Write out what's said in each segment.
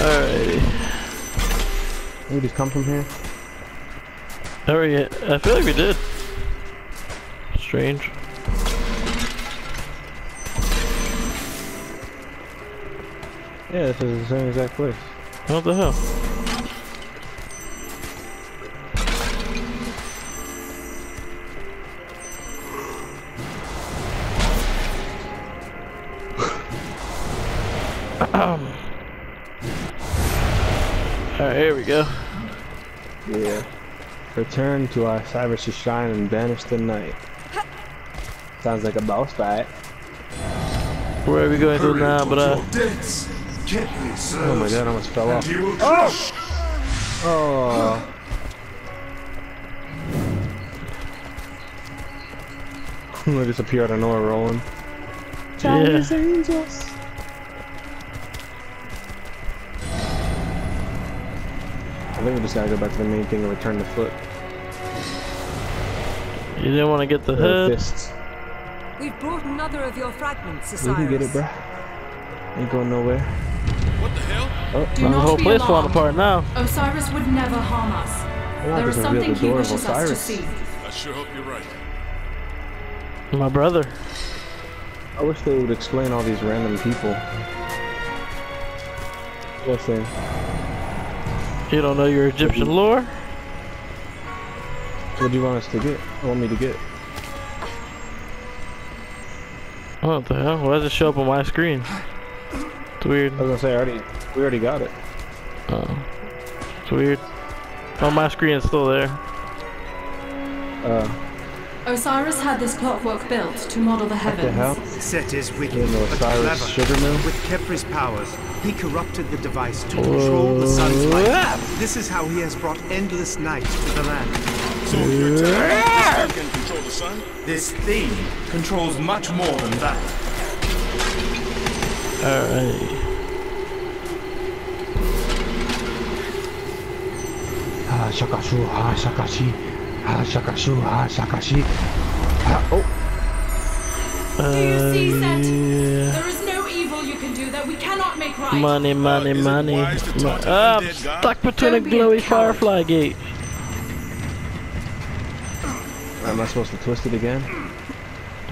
Alrighty. We just come from here. Alright, I feel like we did. Strange. Yeah, this is the same exact place. What the hell? Um. Alright, here we go. Yeah. Return to our Osiris' shrine and banish the night. Sounds like a boss fight. Where are we going to now, towards but uh, your deaths. Gently, sirs. Oh my god, I almost fell And off. he will crush. Oh. I just appear out of nowhere rolling. yeah. angels. I think we just gotta go back to the main thing and return the foot. You didn't want to get the The head? fists. We've brought another of your fragments, Osiris. We can get it, bruh. Ain't going nowhere. What the hell? Oh, Do The whole be place falling apart now. Osiris would never harm us. well, There is something the he door of wishes us to see. I sure hope you're right. My brother. I wish they would explain all these random people. Listen, You don't know your Egyptian lore? what do you want us to get? Want me to get? What the hell? Why does it show up on my screen? It's weird. I was gonna say, I already, we already got it. Oh. It's weird. On my screen, it's still there. Uh, Osiris had this clockwork built to model the what heavens. the hell? Set is wicked, In but Osiris clever. sugar mill? With Khepri's powers, he corrupted the device to control the sun's light. This is how he has brought endless night to the land. So you're telling me this thing can control the sun? This thing controls much more than that. Alright. Ah, shakashu, ah, shakashi, ah, shakashu, ah, shakashi. Ah, oh, Do you see, Set? yeah. There is no evil you can do that we cannot make right. Money, money, is it money. wise to talk to Ah, I'm stuck between a Don't a glowy coward. firefly gate. am I supposed to twist it again?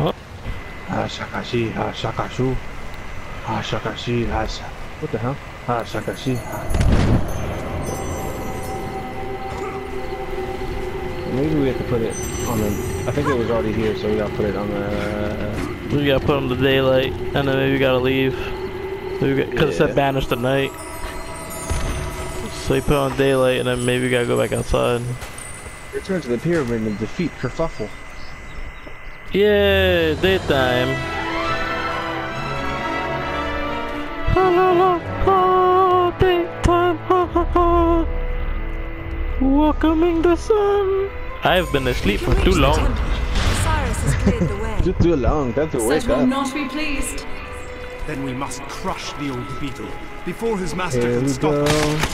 Oh. Ah, shakashi, ah, shakashu, ah, shakashi, ah, What the hell? Ah, shakashi. ah. Maybe we have to put it on the. I think it was already here, so we gotta put it on the. We gotta put them the daylight, and then maybe we gotta leave. Because it said banish the night. So you put on daylight, and then maybe we gotta go back outside. Return to the pyramid and defeat Kerfuffle. Yeah, daytime. La la la, oh, daytime, ha ha ha. Welcoming the sun. I've been asleep for too reach the long. temple. Has cleared the way. Just too long. That's a Set wake will up. not be pleased. Then we must crush the old beetle before his master Here can we stop go. us.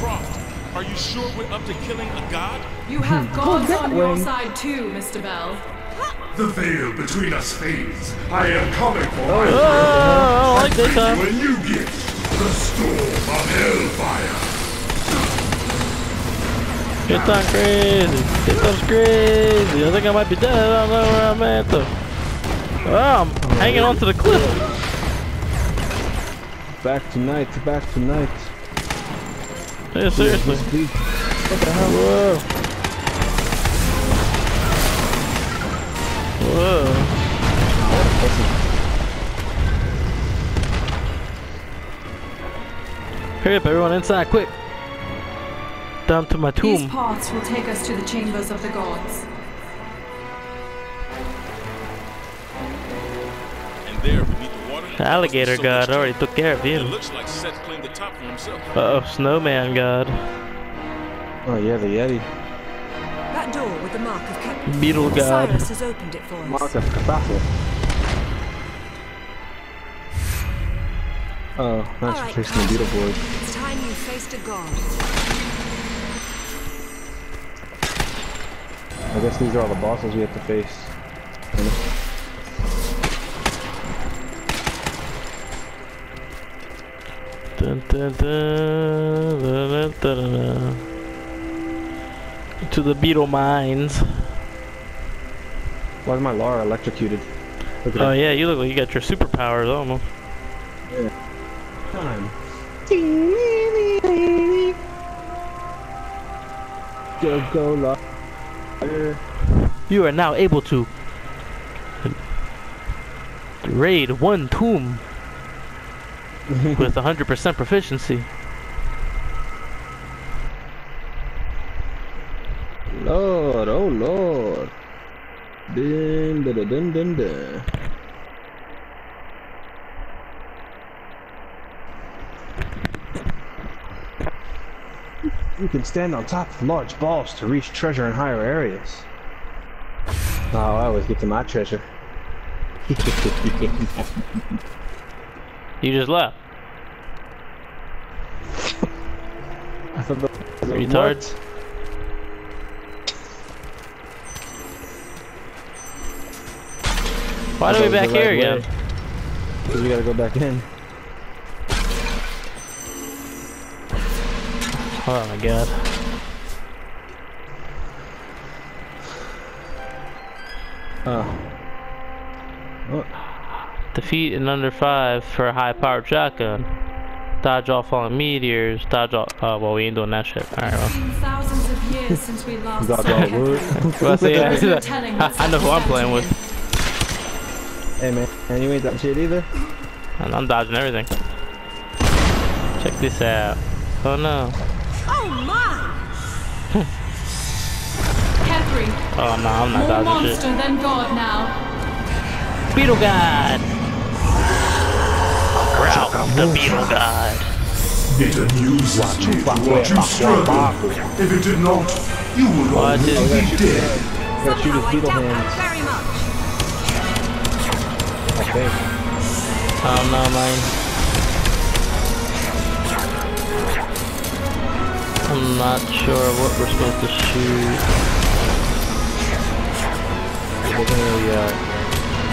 Croft, are you sure we're up to killing a god? You have hmm. gods on your side too, Mr. Bell. The veil between us fades. I am coming for Oh, my ah, I don't like daytime. when you get the storm Daytime crazy. Daytime's crazy. I think I might be dead. I don't know where I'm at though. Oh, I'm hanging onto the cliff. Back tonight. Back tonight. Yeah, seriously. What the hell? Whoa. Whoa. Hurry up, everyone inside, quick. Down to my These tomb. paths will take us to the chambers of the gods. And there, beneath the water, The alligator so god already took care of It him. looks like Set claimed the top for himself. Uh oh, snowman god. Oh yeah, the Yeti. That door with the mark of Kep. Beetle god. Osiris has opened it for us. Mark of Kerfuffle. Oh, that's All right, right, facing the Carl. beautiful boy. It's time you faced a god. I guess these are all the bosses we have to face. You know? Dun, dun, dun, dun, dun, dun, dun. To the beetle mines. Why is my Lara electrocuted? Oh that yeah, you look like you got your superpowers almost. Yeah. Time. Go go Lara. You are now able to raid one tomb with 100% proficiency. Lord, oh Lord. Dun dun dun dun dun. You can stand on top of large balls to reach treasure in higher areas. Oh, I always get to my treasure. You just left. I thought that Retards. Why are we back here again? Because we gotta go back in. Oh my god. Oh. Oh, Defeat in under five for a high powered shotgun. Dodge all falling meteors. Dodge all. Oh, well, we ain't doing that shit. Alright, well. Thousands of years since we last Dodge saw all wood. Well, see, There's no I, I, I know who I'm playing with. hey man, and you ain't that shit either? And I'm dodging everything. Check this out. Oh no. Oh my! Khepri, Oh no, I'm not more dodging shit. monster than God now. Beetle God! Growl, the Beetle God. It amuses me to watch you struggle. If it did not, you would Watch already it. be dead. Gotta shoot Somehow his beetle doubt that hands. very much. I think. Oh no, man. I'm not sure what we're supposed to shoot. It doesn't really, uh,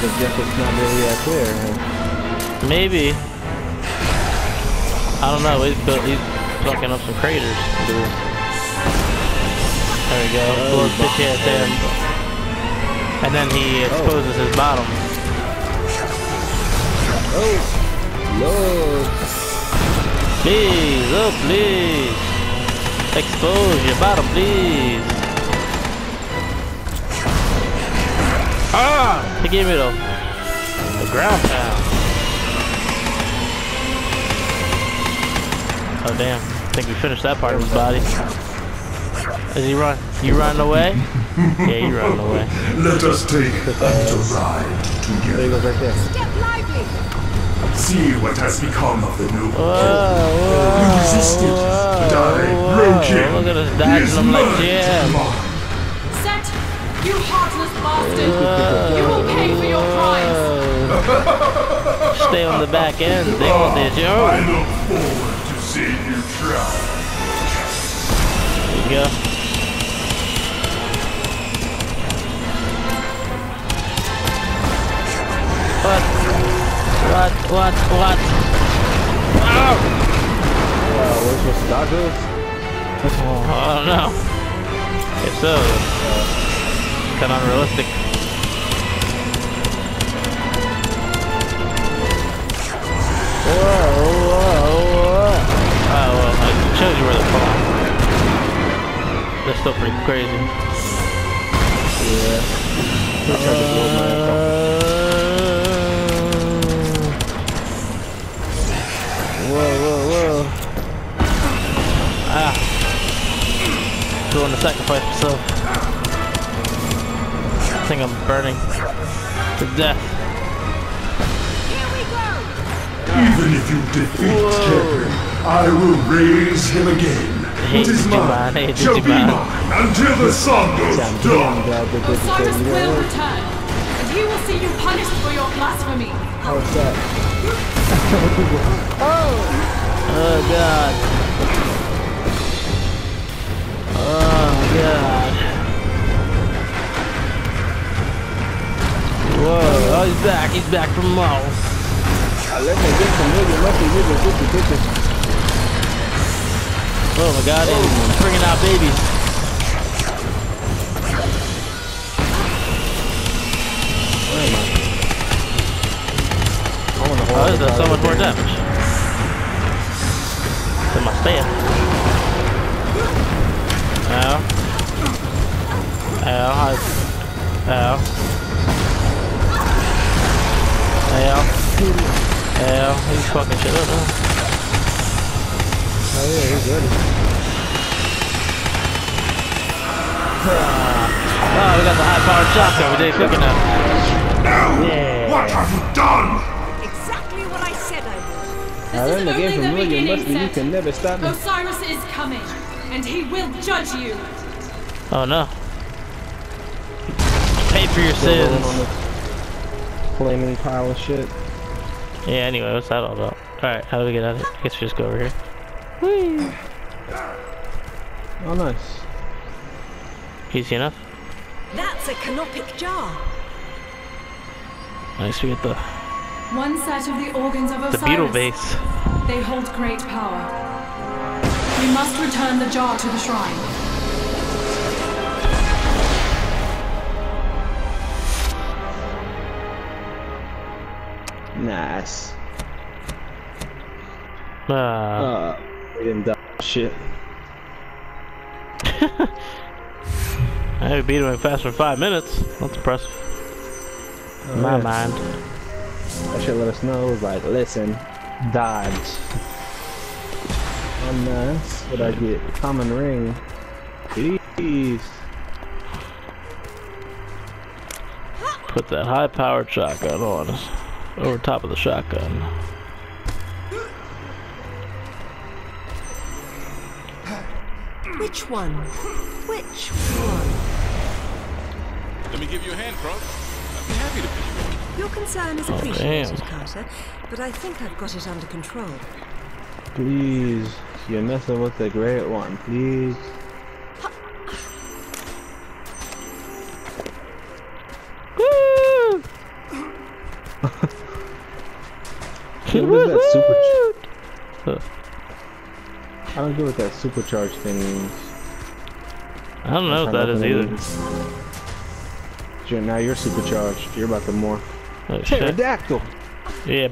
the objective's not really uh, clear. Maybe. I don't know. He's built. He's fucking up some craters. There we go. Blows bitch ass him. And then he exposes his bottom. Oh, Lord. Please, oh please. Expose your bottom, please. Ah! He gave me the, the ground pound. Oh damn. I think we finished that part of his body. Is he run? You running away? yeah, you running away. Let us take the ride together. There he goes right there. Step lively! See what has become of the noble. Whoa, You resisted, but I broke him. Look at us He dodging is him like mine. jam. Set! You heartless bastard! You will pay for your crimes! Stay on the back end. They want this, I look forward to seeing you try. There you go. What? What? What? What? Ow! Uh, where's to dodge? Oh, I don't know. If so, kind of unrealistic. Whoa, whoa, whoa. Oh, well, it shows you where they're falling. They're still pretty crazy. Yeah. Pretty Doing the sacrifice myself. I think I'm burning to death. Here we go! Even if you defeat Kevin, I will raise him again. Hey, What is Digimon, mine hey, shall be mine until the sun goes I'm damn dark. they did the Osiris will return, and he will see you punished for your blasphemy. How is that? Oh god. Oh god. Whoa, oh he's back, he's back from Mars. Let me get some nigga, let me nigga, get the bitches. Oh my god, he's bringing out babies. I want to hold Oh, this does so much more damage. To my stand. Ow. Ow. I, ow. Ow. Ow. He's fucking shit up now. Oh yeah, he's ready. Oh, we got the high-powered shotgun. We did cooking now. Now, what have you done? Exactly what I said I would. I This learned is the game only from the William beginning, You can never stop me. Osiris is coming, and he will judge you. Oh no. Pay for your Still sins. on this Flaming pile of shit. Yeah, anyway, what's that all about? Alright, how do we get out of here? I guess we just go over here. Oh, nice. Easy enough. That's a canopic jar. Nice, we get the, One set of the organs of the beetle base. They hold great power. We must return the jar to the shrine. Nice. Uh, Uh, we didn't die. Shit. I beat him in faster than five minutes. That's impressive. In my Alright. mind. That should let us know. Like, listen, dodge. Oh, nice. What I get? Common ring. Jeez. Put that high powered shotgun on us. Over top of the shotgun. Which one? Which one? Let me give you a hand, Crump. I'd be happy to be. Your concern is Oh, appreciated, damn. Carter, but I think I've got it under control. Please. You're messing with the great one. Please. don't get what that supercharge thing means. I don't know if that is either. Means. Now you're supercharged. You're about to morph. Oh, Pterodactyl! Yeah.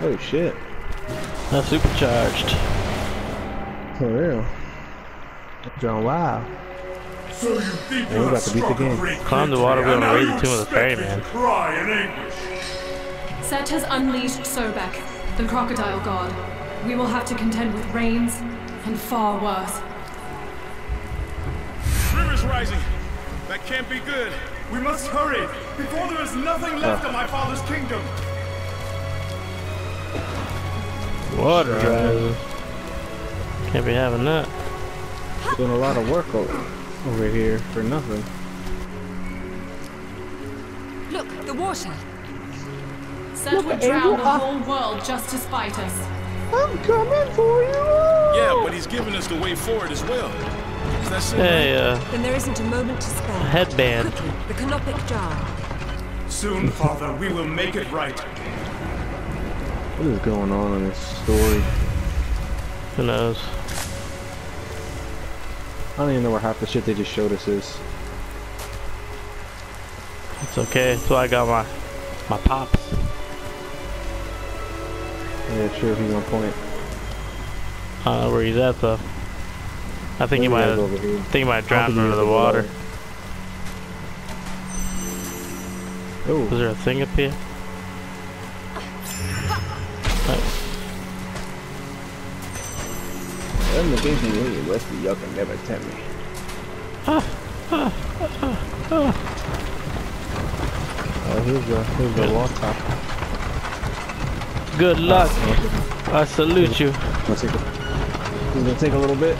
Oh shit. That's supercharged. For real. John, wow. So we're about to beat the game. Climb the victory, water wheel and and raise the tomb of the expect ferry man. Cry in anguish. Set has unleashed Sobek, the crocodile god. We will have to contend with rains and far worse. River's rising. That can't be good. We must hurry before there is nothing left of my father's kingdom. Water rising. Can't be having that. Doing a lot of work over, over here for nothing. Look, the water. Set would drown the whole world just to spite us. I'm coming for you. Yeah, but he's giving us the way forward as well. Is that so? Hey, uh, Then there isn't a moment to spare. headband. Quickly, the canopic jar. Soon, father, we will make it right. What is going on in this story? Who knows? I don't even know where half the shit they just showed us is. It's okay. That's why I got my my pops. Yeah, sure, he's on point. I don't know where he's at though. I think he might have. I think he might drowned under he the is water. Oh, Is there a thing up here? I'm the game from William Wesley. Y'all can never tempt me. Oh, here's the here's the wall top. Good ah, luck. I salute you. Gonna take a, it's gonna take a little bit.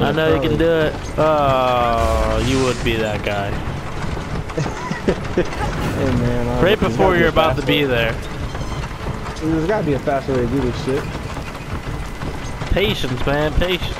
I know you can do it. Oh, you would be that guy. Hey man, Right before you're a about to be there. There's gotta be a faster way to do this shit. Patience, man. Patience.